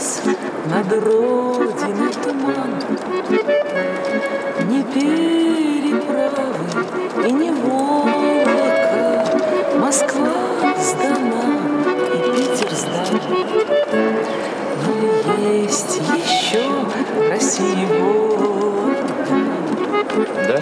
Навис над родиной туман, Не переправы и не Волока, Москва сдана и Питер сдан. Но есть еще Россия Вологда. Да?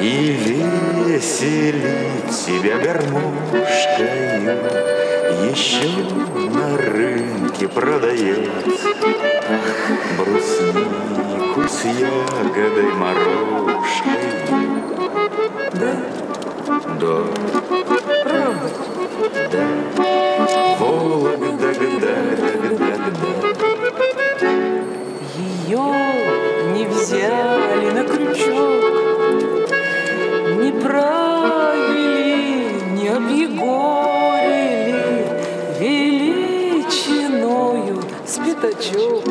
И веселит себя гармошкою. Еще на рынке продает Бруснику с ягодой морожкой да, Да, правда. да Вологда, да, да, да, Ее не взяли на крючок, пятачок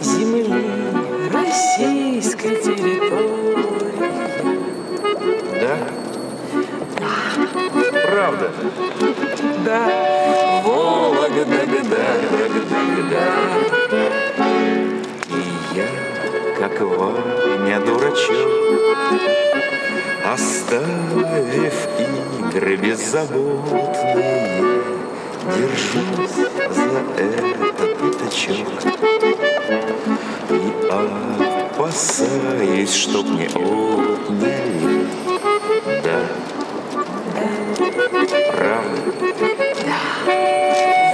Земли российской территории. Да? Правда? Да, Вологда, да, да, да. И я, как Ваня, дурачок, Оставив игры беззаботные, Держусь за И опасаюсь, чтоб не отняли Да, правда?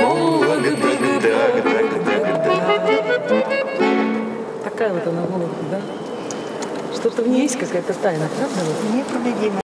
Вологда, да, да, да, да. Такая вот она Вологда, да? Что-то в ней есть какая-то тайна, правда? вот? Непобедимый.